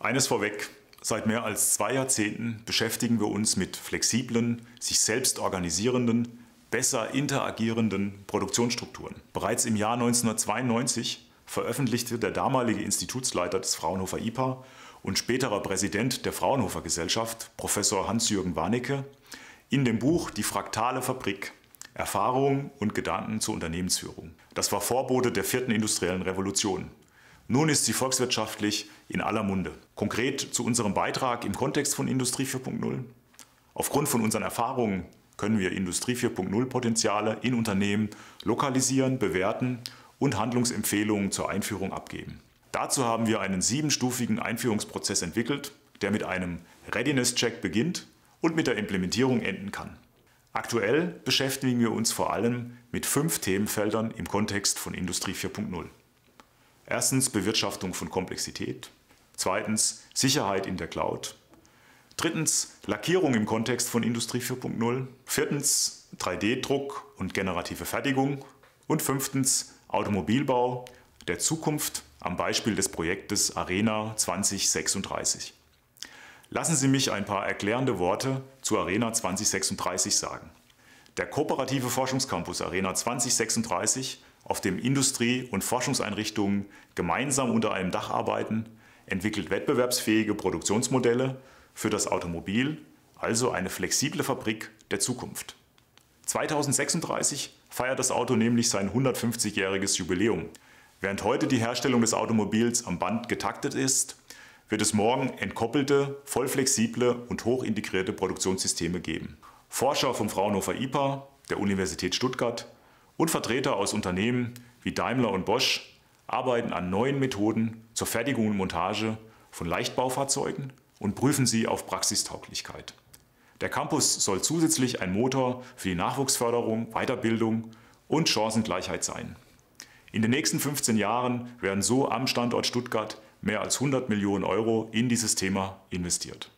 Eines vorweg. Seit mehr als zwei Jahrzehnten beschäftigen wir uns mit flexiblen, sich selbst organisierenden, besser interagierenden Produktionsstrukturen. Bereits im Jahr 1992 veröffentlichte der damalige Institutsleiter des Fraunhofer IPA und späterer Präsident der Fraunhofer Gesellschaft, Professor Hans-Jürgen Warnecke, in dem Buch Die fraktale Fabrik Erfahrungen und Gedanken zur Unternehmensführung. Das war Vorbote der vierten industriellen Revolution. Nun ist sie volkswirtschaftlich in aller Munde. Konkret zu unserem Beitrag im Kontext von Industrie 4.0. Aufgrund von unseren Erfahrungen können wir Industrie 4.0 Potenziale in Unternehmen lokalisieren, bewerten und Handlungsempfehlungen zur Einführung abgeben. Dazu haben wir einen siebenstufigen Einführungsprozess entwickelt, der mit einem Readiness-Check beginnt und mit der Implementierung enden kann. Aktuell beschäftigen wir uns vor allem mit fünf Themenfeldern im Kontext von Industrie 4.0. Erstens Bewirtschaftung von Komplexität. Zweitens Sicherheit in der Cloud. Drittens Lackierung im Kontext von Industrie 4.0. Viertens 3D-Druck und generative Fertigung. Und fünftens Automobilbau der Zukunft am Beispiel des Projektes Arena 2036. Lassen Sie mich ein paar erklärende Worte zu Arena 2036 sagen. Der kooperative Forschungscampus Arena 2036, auf dem Industrie- und Forschungseinrichtungen gemeinsam unter einem Dach arbeiten, entwickelt wettbewerbsfähige Produktionsmodelle für das Automobil, also eine flexible Fabrik der Zukunft. 2036 feiert das Auto nämlich sein 150-jähriges Jubiläum. Während heute die Herstellung des Automobils am Band getaktet ist, wird es morgen entkoppelte, vollflexible und hochintegrierte Produktionssysteme geben. Forscher vom Fraunhofer IPA, der Universität Stuttgart und Vertreter aus Unternehmen wie Daimler und Bosch arbeiten an neuen Methoden zur Fertigung und Montage von Leichtbaufahrzeugen und prüfen sie auf Praxistauglichkeit. Der Campus soll zusätzlich ein Motor für die Nachwuchsförderung, Weiterbildung und Chancengleichheit sein. In den nächsten 15 Jahren werden so am Standort Stuttgart mehr als 100 Millionen Euro in dieses Thema investiert.